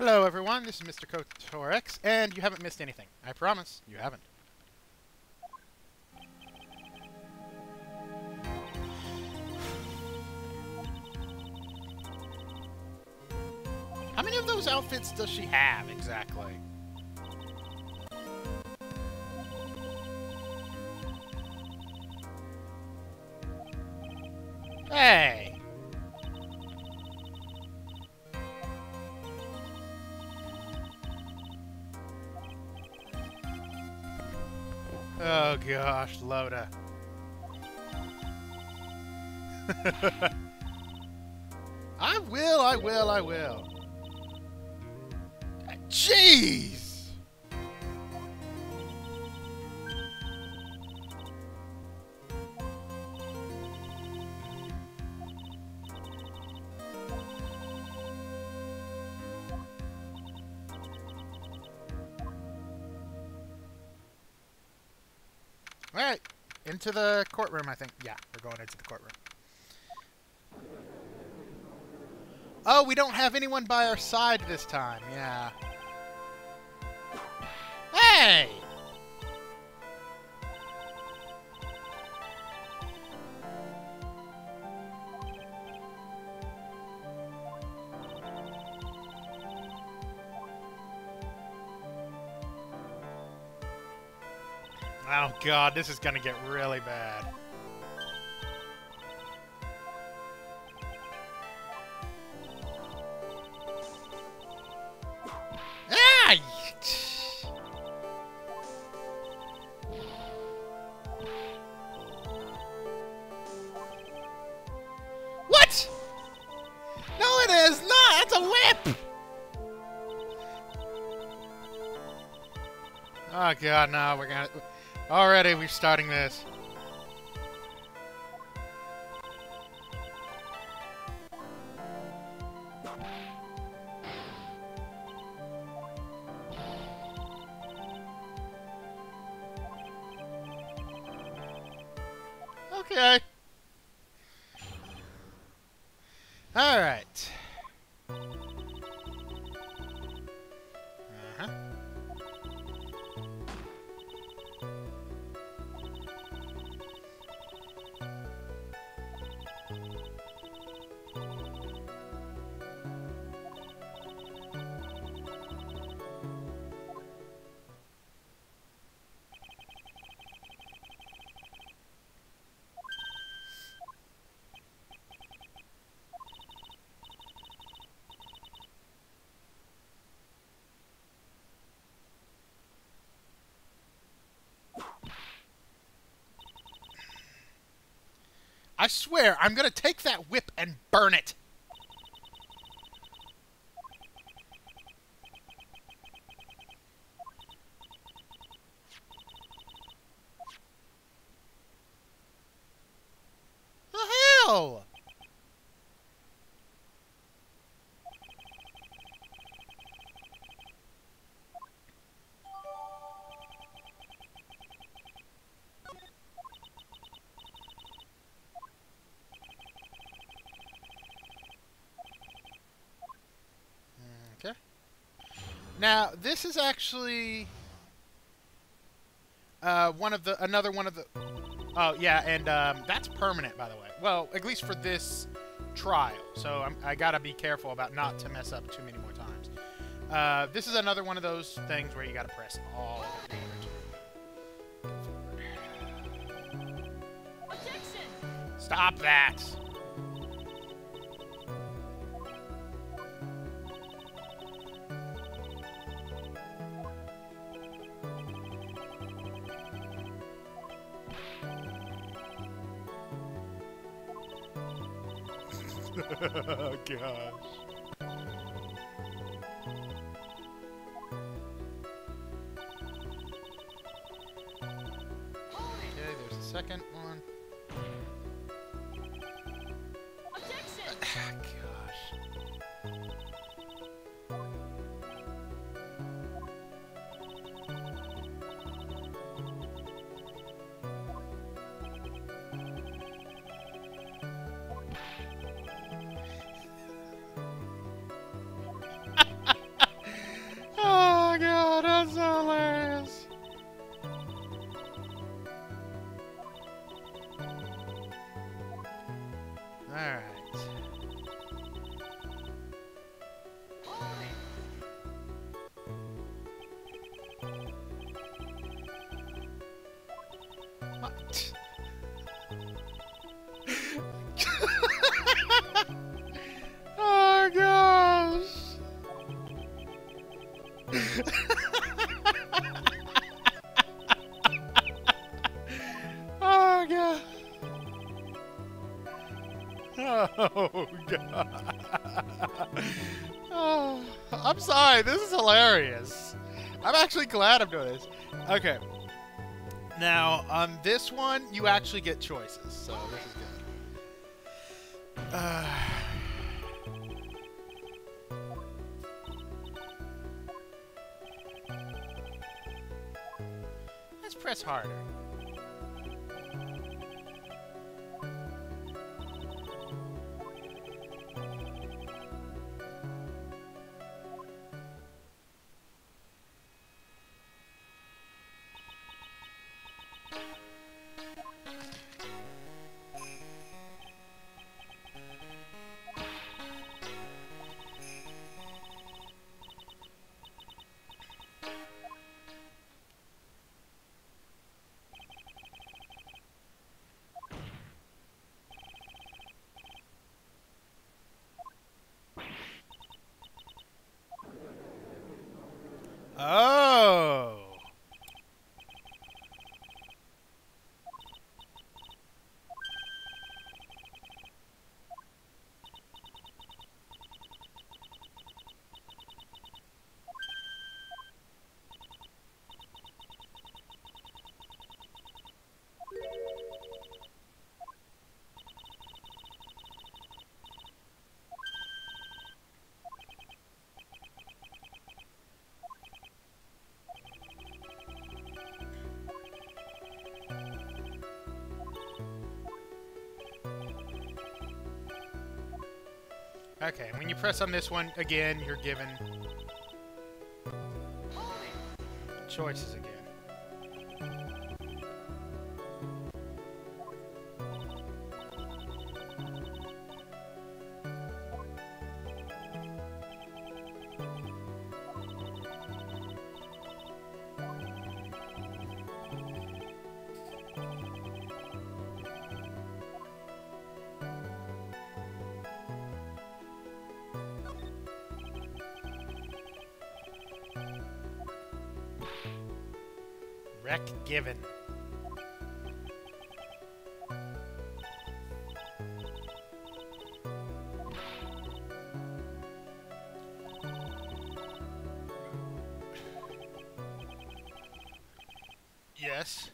Hello, everyone. This is Mr. KotorX, and you haven't missed anything. I promise, you haven't. How many of those outfits does she have, exactly? Hey! Gosh, Loda. I will, I will, I will. Jeez! Alright, into the courtroom, I think. Yeah, we're going into the courtroom. Oh, we don't have anyone by our side this time. Yeah. Hey! God, this is gonna get really bad. Ah! What? No, it is not. It's a whip. Oh god, no, we're gonna. Already, we're starting this. I swear, I'm gonna take that whip and burn it. The hell? Okay. Now, this is actually uh, one of the another one of the. Oh yeah, and um, that's permanent, by the way. Well, at least for this trial. So I'm, I gotta be careful about not to mess up too many more times. Uh, this is another one of those things where you gotta press all of it in order to- Objection! Stop that! Second oh god. Oh god. Oh, I'm sorry. This is hilarious. I'm actually glad I'm doing this. Okay. Now, on this one, you actually get choices, so this is good. Uh, press harder. Okay, when you press on this one again, you're given choices again. Yes.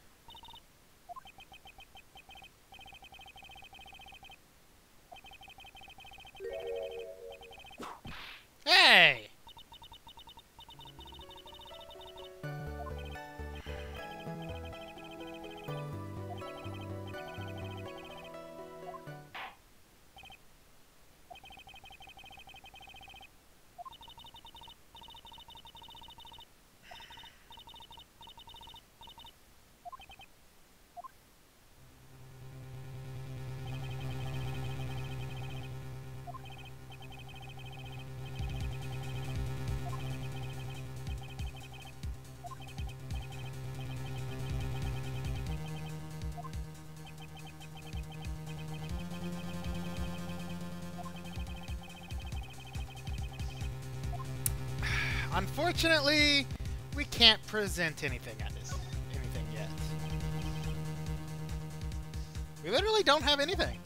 Unfortunately, we can't present anything on this anything yet. We literally don't have anything.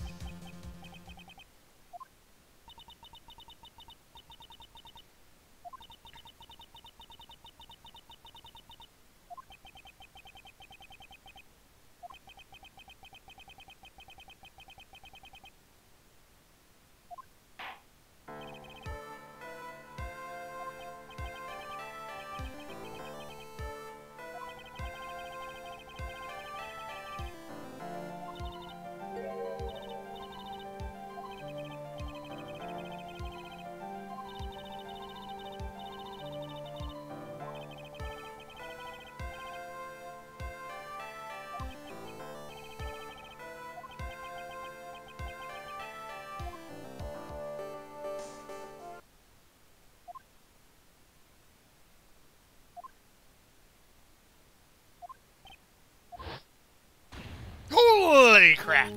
Crap.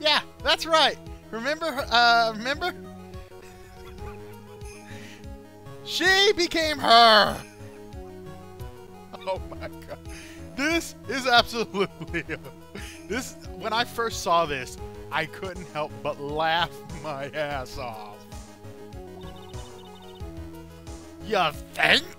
Yeah, that's right. Remember, uh, remember? She became her. Oh my god. This is absolutely this when I first saw this, I couldn't help but laugh my ass off. You think?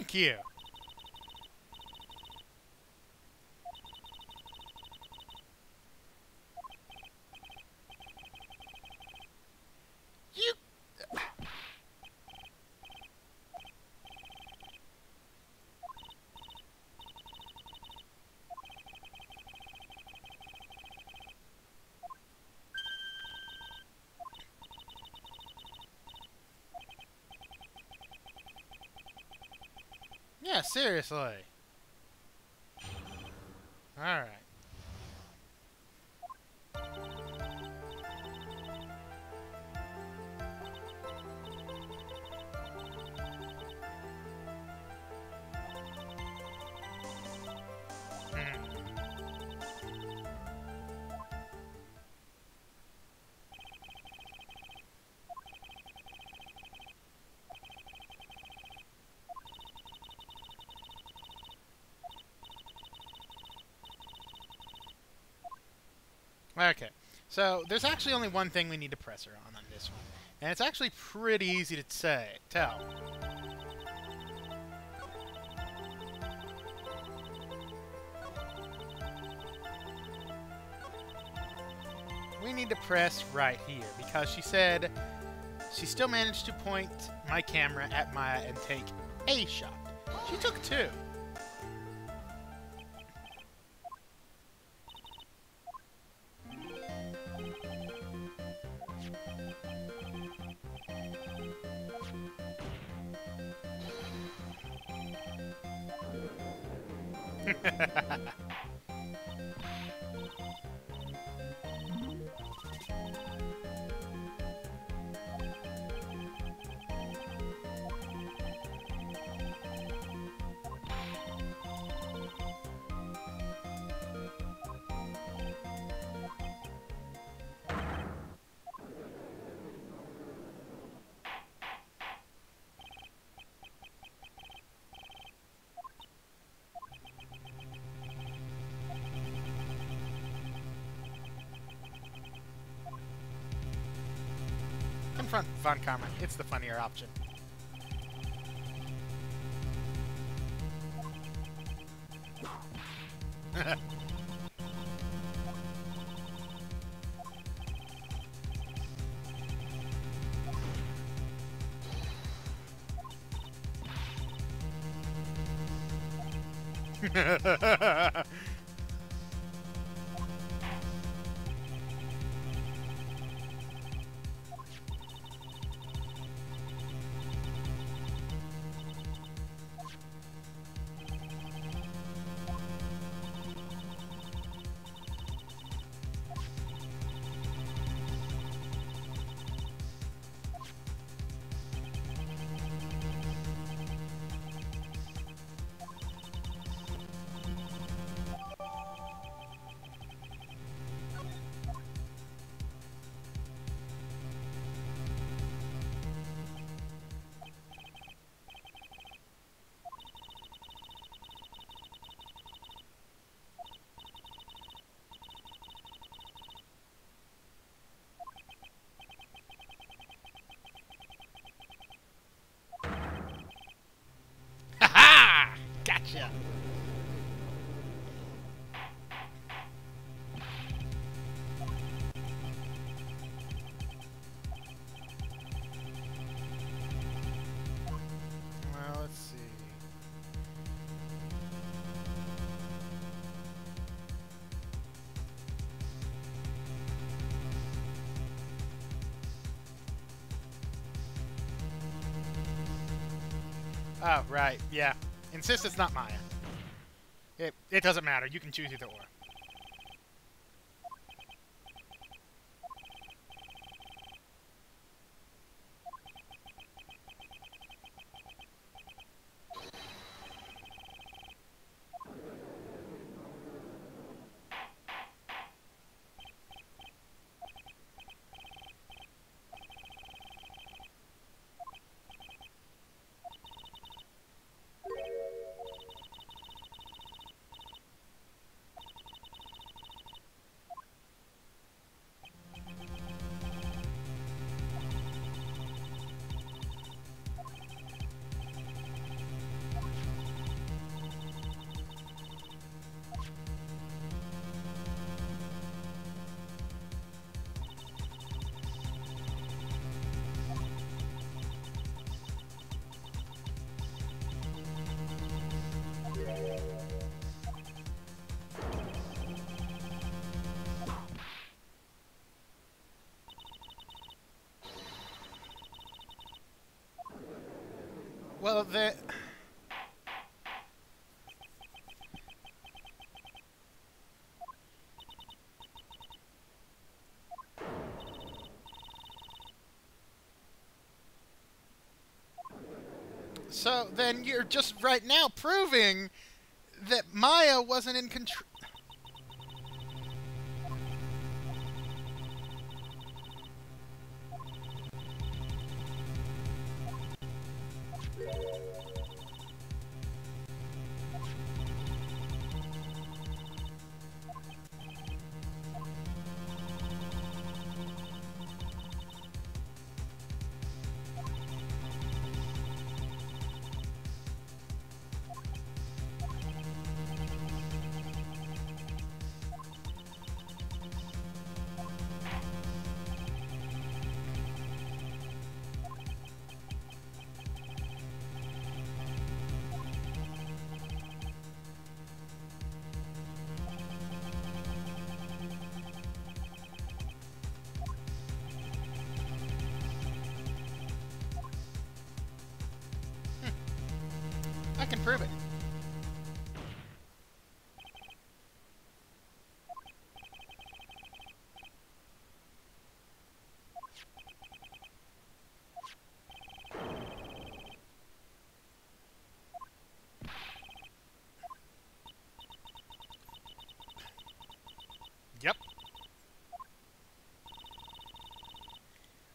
Thank you. Seriously. Alright. Okay, so there's actually only one thing we need to press her on on this one, and it's actually pretty easy to say tell. We need to press right here because she said she still managed to point my camera at Maya and take a shot. She took two. Confront Von Karma. it's the funnier option. Oh, right. Yeah. Insist it's not Maya. It, it doesn't matter. You can choose either or. Well, the... So then you're just right now proving that Maya wasn't in control. Can prove it. Yep.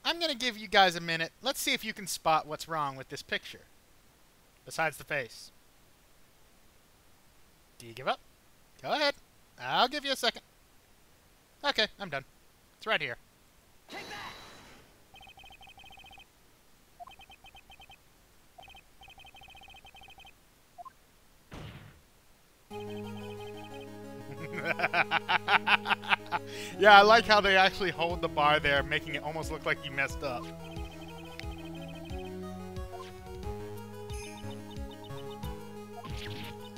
I'm going to give you guys a minute. Let's see if you can spot what's wrong with this picture. Besides the face. Do you give up? Go ahead. I'll give you a second. Okay, I'm done. It's right here. Take that! yeah, I like how they actually hold the bar there, making it almost look like you messed up.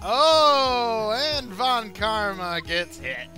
Oh, and Von Karma gets hit.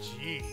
Jeez.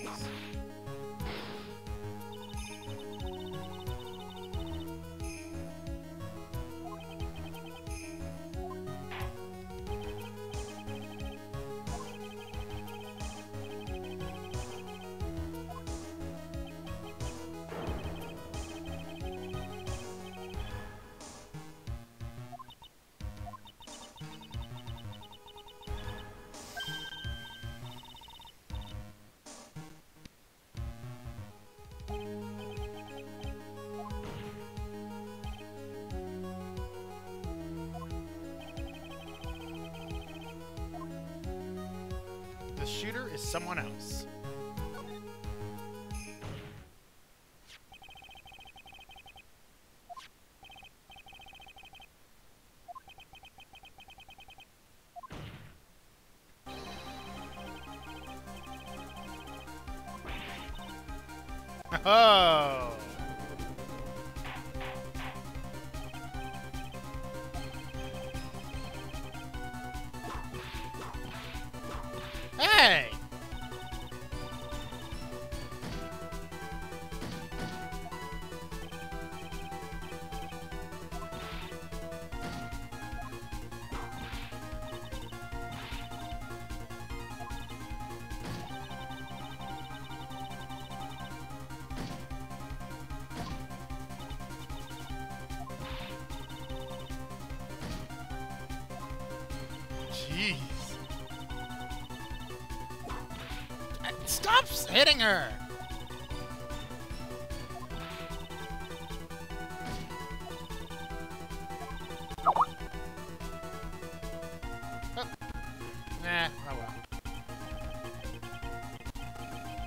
Someone else. Oh. Uh, Stop hitting her! Oh. Nah, oh well.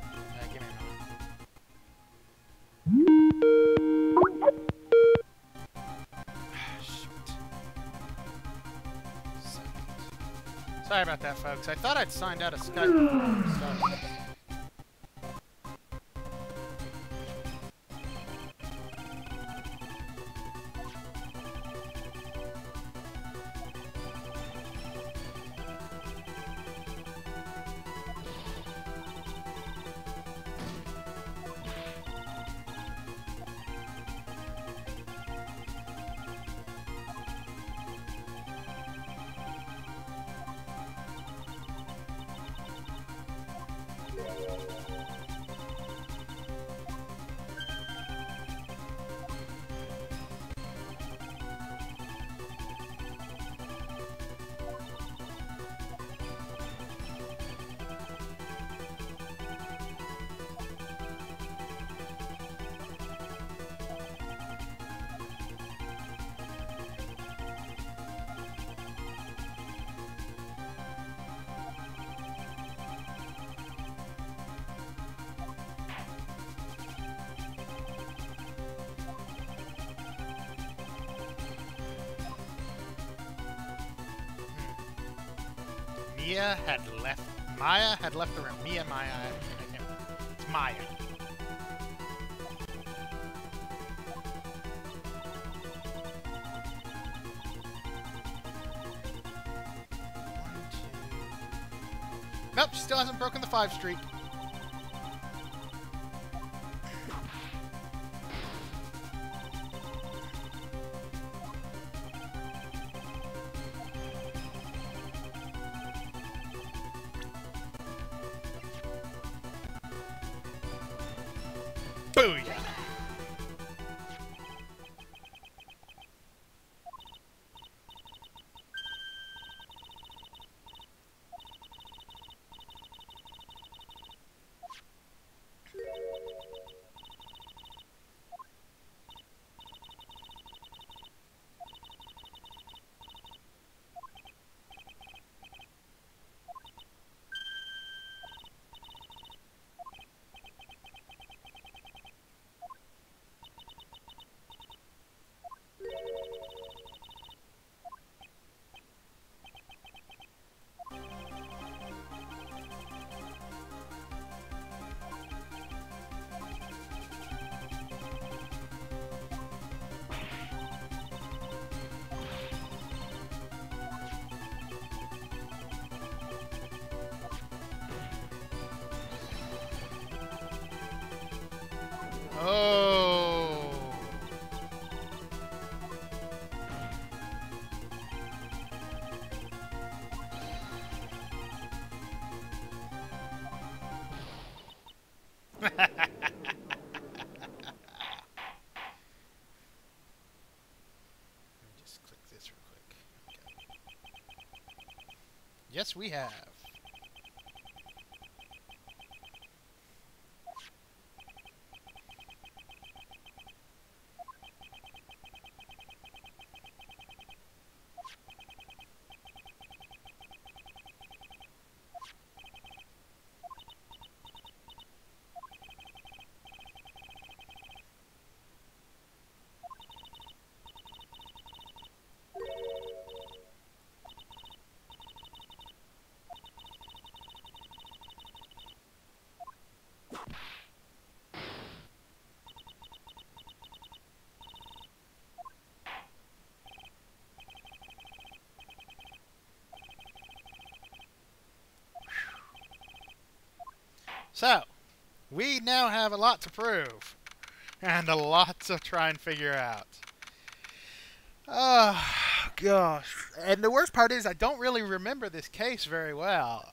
Uh, give me a moment. Shoot. Second. Sorry about that, folks. I thought I'd signed out of Skype Mia had left. Maya had left the room. Mia, Maya. It's Maya. Nope, she still hasn't broken the five streak. Yes, we have. So, we now have a lot to prove. And a lot to try and figure out. Oh, gosh. And the worst part is I don't really remember this case very well.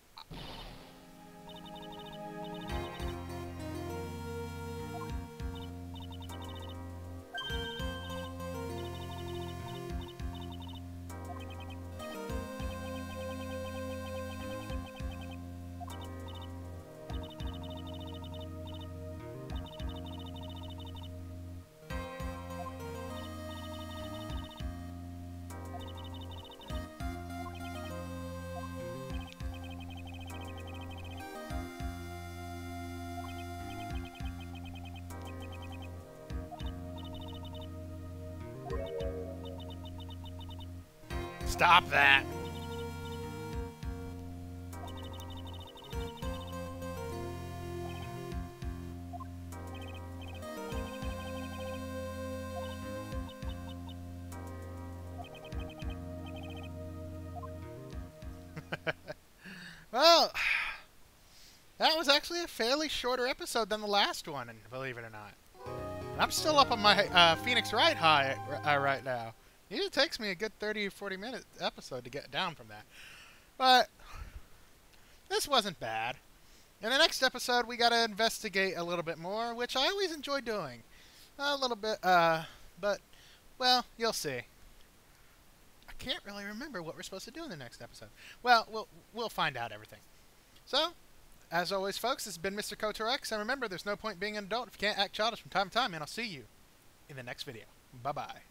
Stop that. well, that was actually a fairly shorter episode than the last one, and believe it or not. I'm still up on my uh, Phoenix Wright high uh, right now. Usually takes me a good 30 or 40 minute episode to get down from that. But this wasn't bad. In the next episode, we got to investigate a little bit more, which I always enjoy doing. A little bit, uh, but, well, you'll see. I can't really remember what we're supposed to do in the next episode. Well, we'll, we'll find out everything. So, as always, folks, this has been Mr. KotorX, and remember, there's no point being an adult if you can't act childish from time to time, and I'll see you in the next video. Bye-bye.